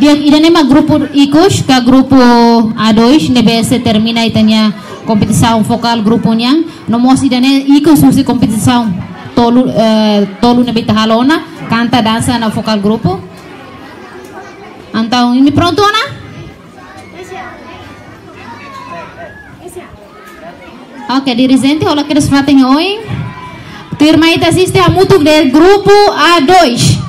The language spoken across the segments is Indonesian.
dia idanema grupo icos ka grupo A2 nebese termina itanya competição focal grupo niang nomos idane icos usi competição tolu eh, tolu nebita halona canta dança na focal grupo então ini pronto na Ok, dirigente, olha que eles fatem hoje. Tu irmã assiste grupo A2.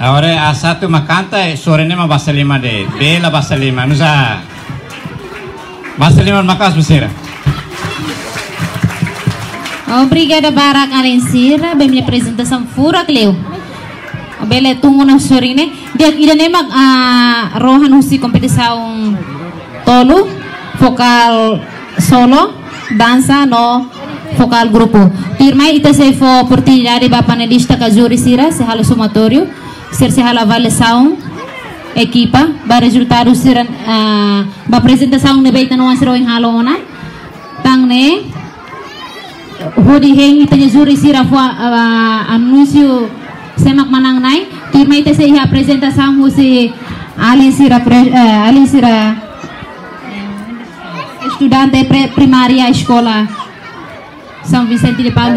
Ahora a satu makanta sore ma bahasa lima de bela bahasa lima nusa bahasa lima makas besira Obrigada Barak Alensira, bem minha apresentação fura Cleo. Bele tungo na sorine. Dia ida ne mag ah, rohan usi competição tolo, focal solo, dança no focal grupo. Pirmai ita se fo oportunidade ba panelista ka juri sira se halo somatório, ser se halo avaliação equipa ba resultado sira ah, ba apresentação ne beita no ansero em halo ona. Tang ne hodi heng itanya juri sira fo uh, semak manang nai turma ite se iha apresentação husi ali sira uh, ali sira estudante pre, primária escola São Vicente de Paulo